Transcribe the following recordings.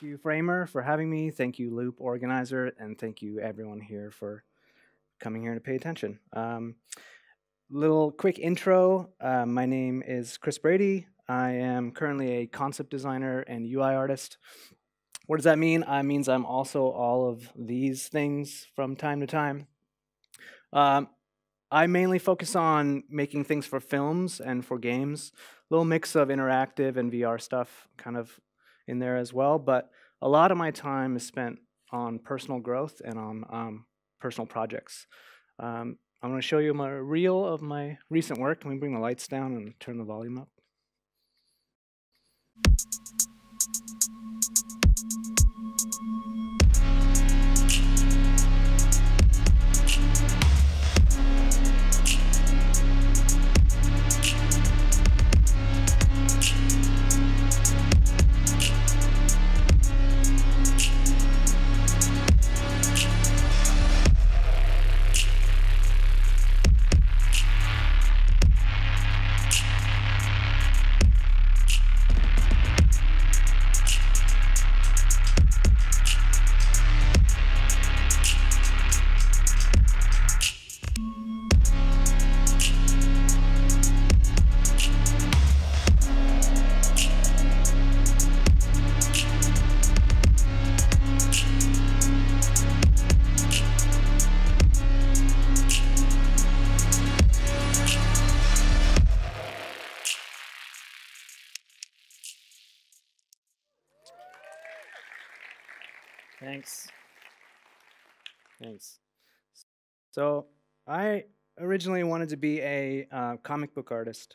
Thank you, Framer, for having me. Thank you, Loupe organizer, and thank you everyone here for coming here to pay attention. Um, little quick intro. Uh, my name is Kris Brady. I am currently a concept designer and UI artist. What does that mean? It means I'm also all of these things from time to time. Um, I mainly focus on making things for films and for games. A little mix of interactive and VR stuff kind of in there as well. But a lot of my time is spent on personal growth and on um, personal projects. Um, I'm going to show you my reel of my recent work. Let me bring the lights down and turn the volume up. Thanks. Thanks. So I originally wanted to be a uh, comic book artist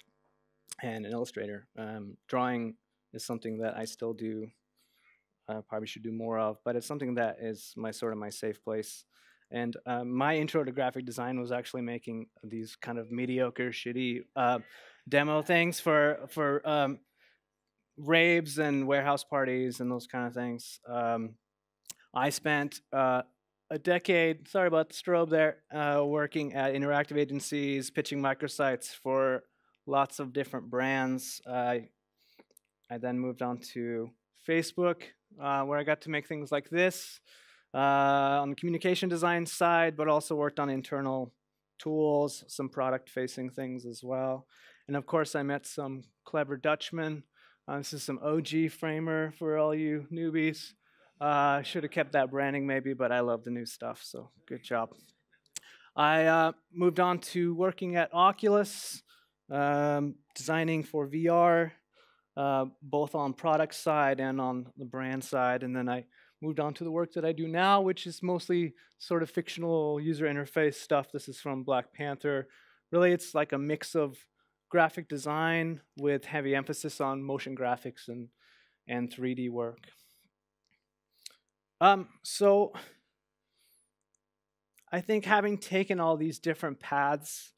and an illustrator. Um, drawing is something that I still do. Uh, probably should do more of, but it's something that is my sort of my safe place. And uh, my intro to graphic design was actually making these kind of mediocre, shitty uh, demo things for for um, raves and warehouse parties and those kind of things. Um, I spent uh, a decade, sorry about the strobe there, uh, working at interactive agencies, pitching microsites for lots of different brands. I then moved on to Facebook, uh, where I got to make things like this uh, on the communication design side, but also worked on internal tools, some product facing things as well. And of course, I met some clever Dutchmen. Uh, this is some OG Framer for all you newbies. Uh, should have kept that branding maybe, but I love the new stuff, so good job. I uh, moved on to working at Oculus, um, designing for VR, uh, both on product side and on the brand side, and then I moved on to the work that I do now, which is mostly sort of fictional user interface stuff. This is from Black Panther. Really, it's like a mix of graphic design with heavy emphasis on motion graphics and, and 3D work. Um, so I think having taken all these different paths,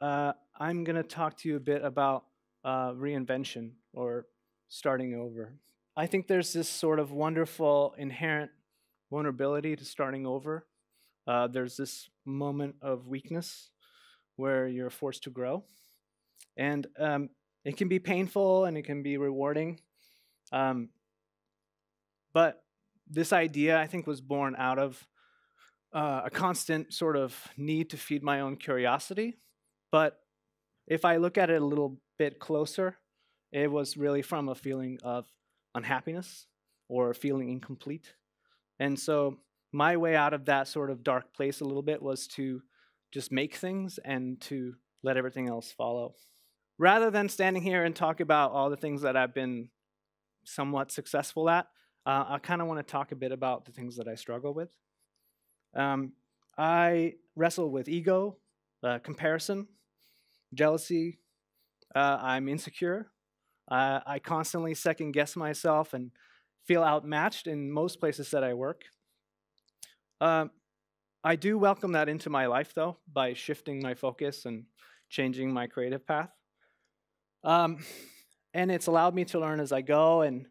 uh, I'm going to talk to you a bit about uh, reinvention or starting over. I think there's this sort of wonderful inherent vulnerability to starting over. Uh, there's this moment of weakness where you're forced to grow. And um, it can be painful and it can be rewarding. Um, but this idea, I think, was born out of uh, a constant sort of need to feed my own curiosity. But if I look at it a little bit closer, it was really from a feeling of unhappiness or feeling incomplete. And so my way out of that sort of dark place a little bit was to just make things and to let everything else follow. Rather than standing here and talk about all the things that I've been somewhat successful at, uh, I kind of want to talk a bit about the things that I struggle with. Um, I wrestle with ego, uh, comparison, jealousy. Uh, I'm insecure. I constantly second guess myself and feel outmatched in most places that I work. Um, I do welcome that into my life, though, by shifting my focus and changing my creative path. Um, and it's allowed me to learn as I go and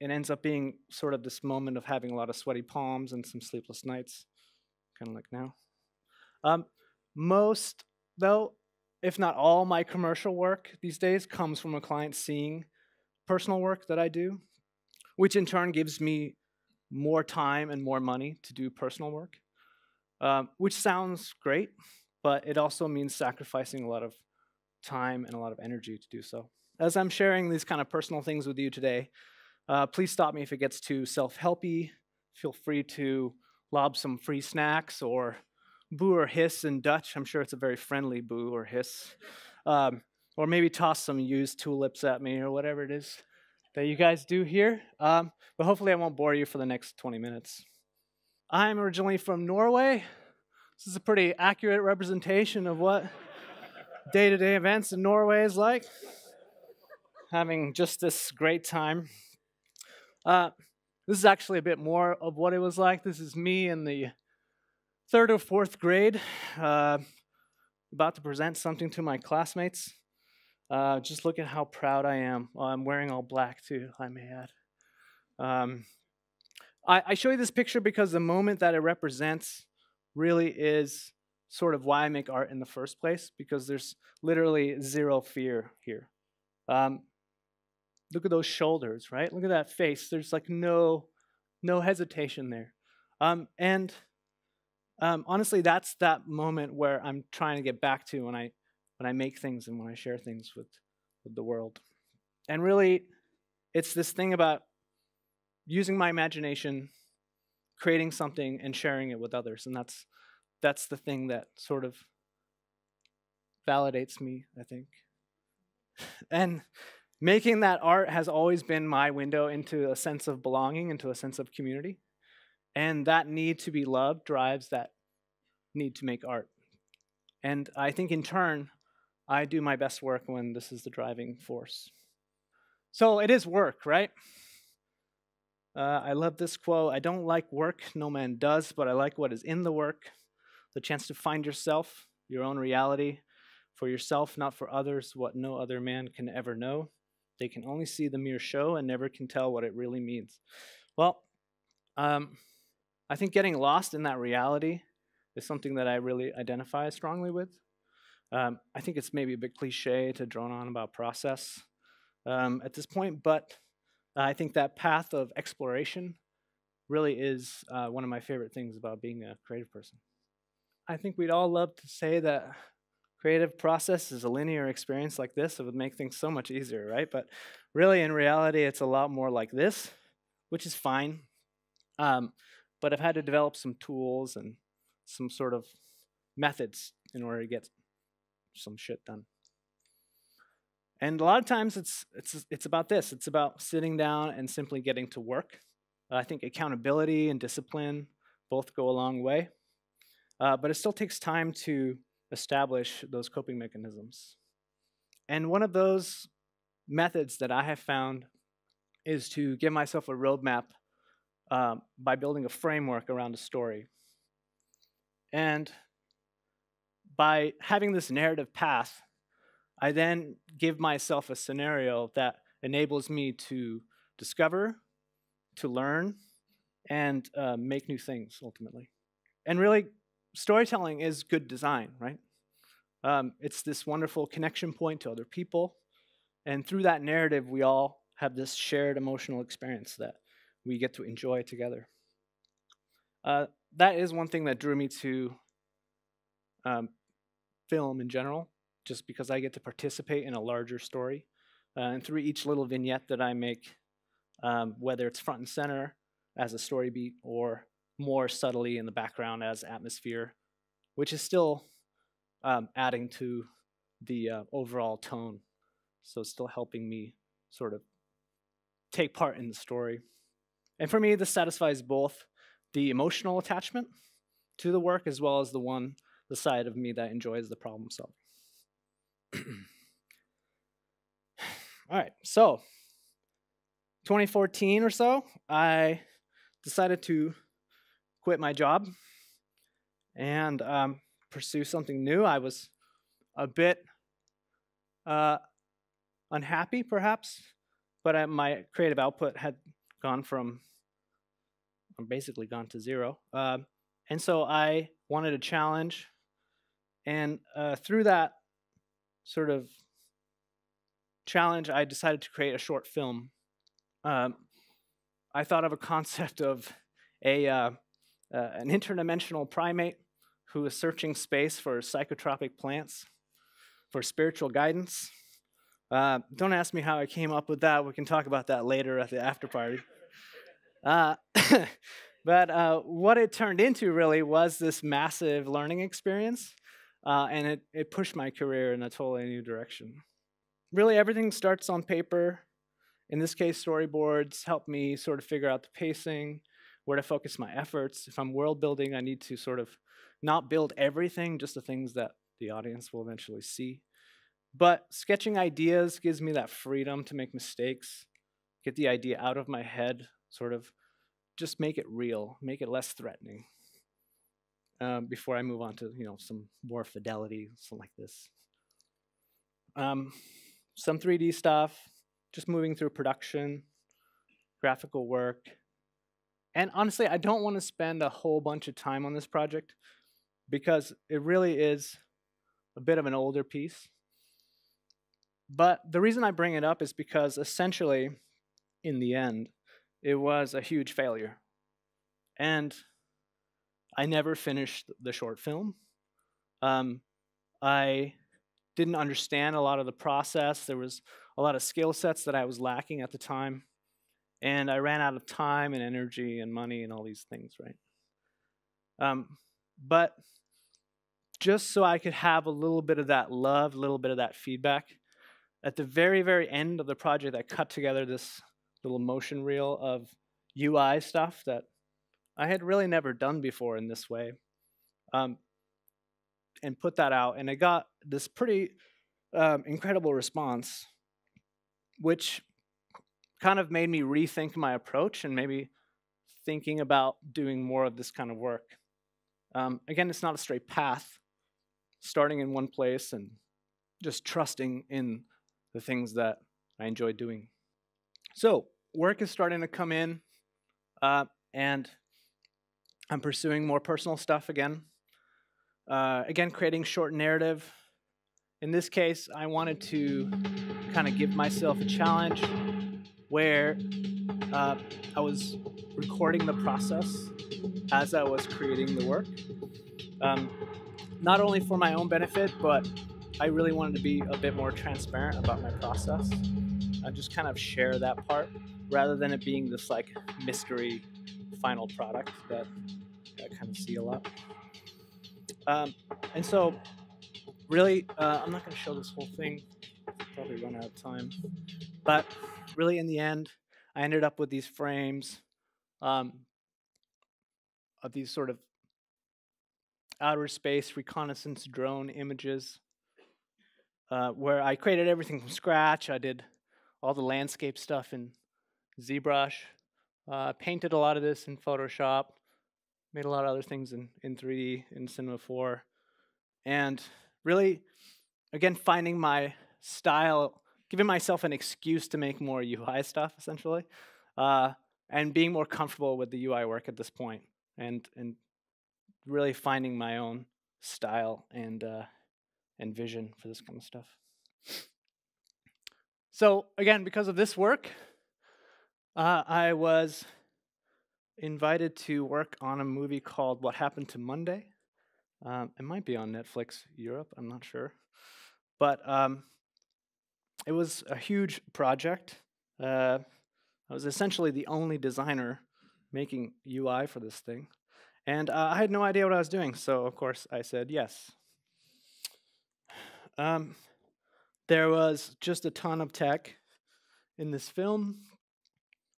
it ends up being sort of this moment of having a lot of sweaty palms and some sleepless nights, kind of like now. Um, most, though, if not all, my commercial work these days comes from a client seeing personal work that I do, which in turn gives me more time and more money to do personal work, um, which sounds great, but it also means sacrificing a lot of time and a lot of energy to do so. As I'm sharing these kind of personal things with you today, uh, please stop me if it gets too self helpy. Feel free to lob some free snacks or boo or hiss in Dutch. I'm sure it's a very friendly boo or hiss. Um, or maybe toss some used tulips at me or whatever it is that you guys do here. Um, but hopefully, I won't bore you for the next 20 minutes. I'm originally from Norway. This is a pretty accurate representation of what day to day events in Norway is like. Having just this great time. Uh, this is actually a bit more of what it was like. This is me in the third or fourth grade, uh, about to present something to my classmates. Uh, just look at how proud I am. Well, I'm wearing all black too, I may add. Um, I, I show you this picture because the moment that it represents really is sort of why I make art in the first place, because there's literally zero fear here. Um, look at those shoulders, right? Look at that face. There's like no, no hesitation there. Um, and um, honestly, that's that moment where I'm trying to get back to when I when I make things and when I share things with, with the world. And really, it's this thing about using my imagination, creating something, and sharing it with others. And that's that's the thing that sort of validates me, I think. And making that art has always been my window into a sense of belonging, into a sense of community. And that need to be loved drives that need to make art. And I think in turn, I do my best work when this is the driving force. So it is work, right? Uh, I love this quote I don't like work, no man does, but I like what is in the work the chance to find yourself, your own reality, for yourself, not for others, what no other man can ever know. They can only see the mere show and never can tell what it really means. Well, um, I think getting lost in that reality is something that I really identify strongly with. Um, I think it's maybe a bit cliche to drone on about process um, at this point, but I think that path of exploration really is uh, one of my favorite things about being a creative person. I think we'd all love to say that creative process is a linear experience like this. It would make things so much easier, right? But really, in reality, it's a lot more like this, which is fine. Um, but I've had to develop some tools and some sort of methods in order to get some shit done. And a lot of times it's it's it's about this. It's about sitting down and simply getting to work. Uh, I think accountability and discipline both go a long way, uh, but it still takes time to establish those coping mechanisms. And one of those methods that I have found is to give myself a roadmap uh, by building a framework around a story. And by having this narrative path, I then give myself a scenario that enables me to discover, to learn, and uh, make new things ultimately. And really, storytelling is good design, right? Um, it's this wonderful connection point to other people. And through that narrative, we all have this shared emotional experience that we get to enjoy together. Uh, that is one thing that drew me to um, film in general, just because I get to participate in a larger story. Uh, and through each little vignette that I make, um, whether it's front and center as a story beat or more subtly in the background as atmosphere, which is still um, adding to the uh, overall tone. So it's still helping me sort of take part in the story. And for me, this satisfies both the emotional attachment to the work as well as the one, the side of me that enjoys the problem solving. All right, so 2014 or so, I decided to quit my job and um, pursue something new. I was a bit uh, unhappy, perhaps, but uh, my creative output had gone from basically gone to zero. Uh, and so I wanted a challenge. And uh, through that sort of challenge, I decided to create a short film. Um, I thought of a concept of a, uh, an interdimensional primate who is searching space for psychotropic plants for spiritual guidance. Uh, don't ask me how I came up with that. We can talk about that later at the after party. Uh, but uh, what it turned into really was this massive learning experience, uh, and it, it pushed my career in a totally new direction. Really, everything starts on paper. In this case, storyboards help me sort of figure out the pacing, where to focus my efforts. If I'm world building, I need to sort of not build everything, just the things that the audience will eventually see. But sketching ideas gives me that freedom to make mistakes, get the idea out of my head, sort of just make it real, make it less threatening. Um, before I move on to you know some more fidelity, something like this. Um, some 3D stuff, just moving through production, graphical work. And honestly, I don't want to spend a whole bunch of time on this project because it really is a bit of an older piece. But the reason I bring it up is because essentially, in the end, it was a huge failure. And I never finished the short film. Um, I didn't understand a lot of the process. There was a lot of skill sets that I was lacking at the time. And I ran out of time and energy and money and all these things, right? Um, but just so I could have a little bit of that love, a little bit of that feedback. At the very, very end of the project, I cut together this little motion reel of UI stuff that I had really never done before in this way. Um, and put that out, and I got this pretty um, incredible response, which kind of made me rethink my approach and maybe thinking about doing more of this kind of work. Um, again, it's not a straight path, starting in one place and just trusting in the things that I enjoy doing. So, work is starting to come in, uh, and I'm pursuing more personal stuff again. Uh, again, creating short narrative. In this case, I wanted to kind of give myself a challenge where uh, I was recording the process as I was creating the work. Um, not only for my own benefit, but I really wanted to be a bit more transparent about my process and just kind of share that part rather than it being this like mystery final product that I kind of see a lot. Um, and so, really, uh, I'm not going to show this whole thing, probably run out of time. But really, in the end, I ended up with these frames um, of these sort of outer space reconnaissance drone images uh, where I created everything from scratch. I did all the landscape stuff in ZBrush, uh, painted a lot of this in Photoshop, made a lot of other things in, in 3D in Cinema 4. And really, again, finding my style, giving myself an excuse to make more UI stuff, essentially, uh, and being more comfortable with the UI work at this point, and, and really finding my own style and uh, and vision for this kind of stuff. So again, because of this work, uh, I was invited to work on a movie called What Happened to Monday. Um, it might be on Netflix Europe, I'm not sure. But um, it was a huge project. Uh, I was essentially the only designer making UI for this thing. And uh, I had no idea what I was doing, so of course I said yes. Um, there was just a ton of tech in this film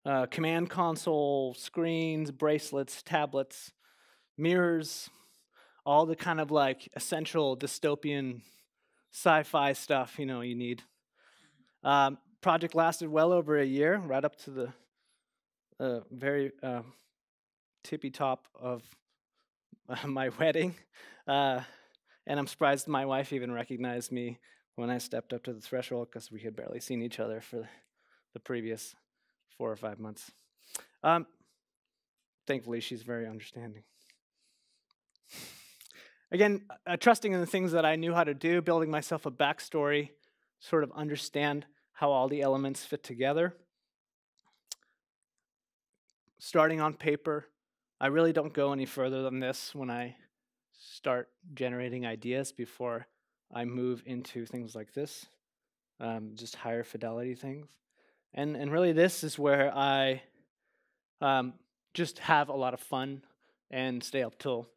uh, command console, screens, bracelets, tablets, mirrors, all the kind of like essential dystopian sci fi stuff you know you need. Um, project lasted well over a year, right up to the uh, very uh, tippy top of my wedding. Uh, and I'm surprised my wife even recognized me when I stepped up to the threshold because we had barely seen each other for the previous four or five months. Um, thankfully, she's very understanding. Again, uh, trusting in the things that I knew how to do, building myself a backstory, sort of understand how all the elements fit together. starting on paper. I really don't go any further than this when I start generating ideas before I move into things like this, um, just higher fidelity things. And, and really, this is where I um, just have a lot of fun and stay up till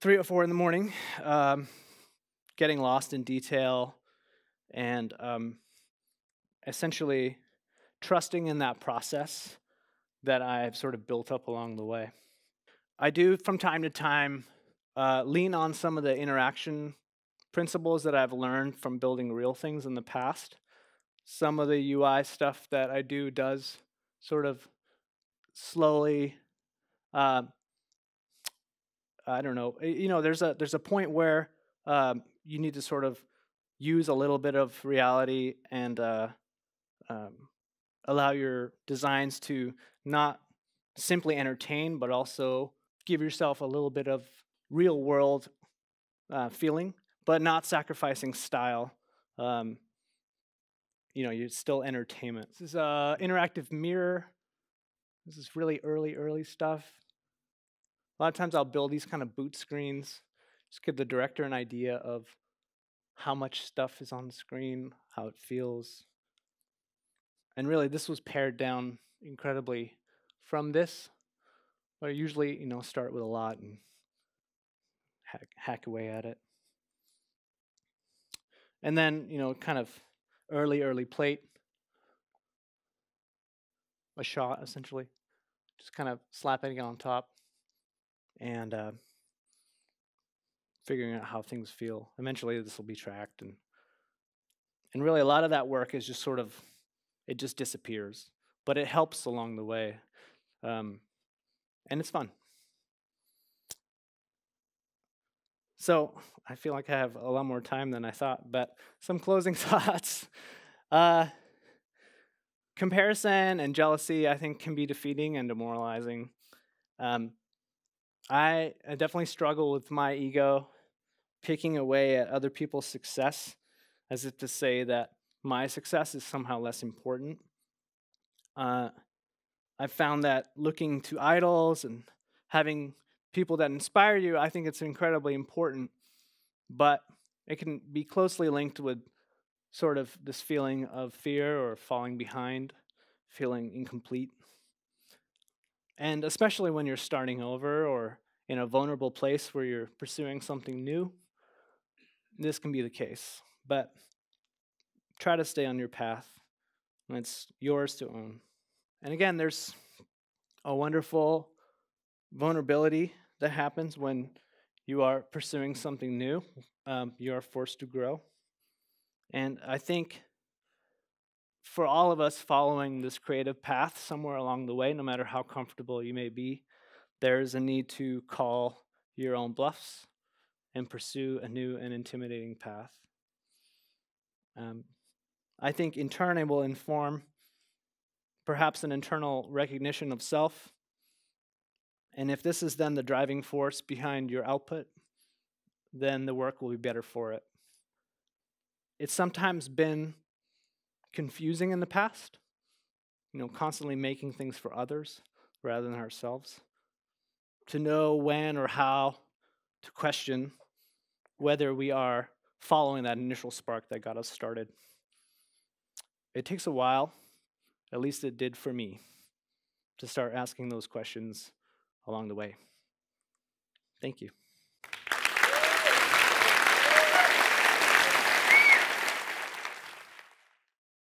three or four in the morning, um, getting lost in detail and um, essentially trusting in that process that I've sort of built up along the way. I do from time to time uh, lean on some of the interaction principles that I've learned from building real things in the past. Some of the UI stuff that I do does sort of slowly, uh, I don't know, you know, there's a there's a point where um, you need to sort of use a little bit of reality and uh, um, allow your designs to not simply entertain, but also give yourself a little bit of real world uh, feeling, but not sacrificing style. Um, you know, you're still entertainment. This is a interactive mirror. This is really early, early stuff. A lot of times I'll build these kind of boot screens, just give the director an idea of how much stuff is on the screen, how it feels. And really, this was pared down incredibly from this. I usually, you know, start with a lot and hack, hack away at it. And then, you know, kind of early, early plate, a shot essentially, just kind of slapping it on top and uh, figuring out how things feel. Eventually, this will be tracked, and and really, a lot of that work is just sort of it just disappears, but it helps along the way, um, and it's fun. So I feel like I have a lot more time than I thought, but some closing thoughts. Uh, comparison and jealousy, I think, can be defeating and demoralizing. Um, I, I definitely struggle with my ego picking away at other people's success as if to say that my success is somehow less important. Uh, I've found that looking to idols and having people that inspire you, I think it's incredibly important, but it can be closely linked with sort of this feeling of fear or falling behind, feeling incomplete. And especially when you're starting over or in a vulnerable place where you're pursuing something new, this can be the case. But try to stay on your path, and it's yours to own. And again, there's a wonderful vulnerability that happens when you are pursuing something new. Um, you are forced to grow. And I think for all of us following this creative path somewhere along the way, no matter how comfortable you may be, there is a need to call your own bluffs and pursue a new and intimidating path. Um, I think in turn it will inform perhaps an internal recognition of self and if this is then the driving force behind your output, then the work will be better for it. It's sometimes been confusing in the past, you know, constantly making things for others rather than ourselves. To know when or how to question whether we are following that initial spark that got us started. It takes a while, at least it did for me, to start asking those questions along the way. Thank you.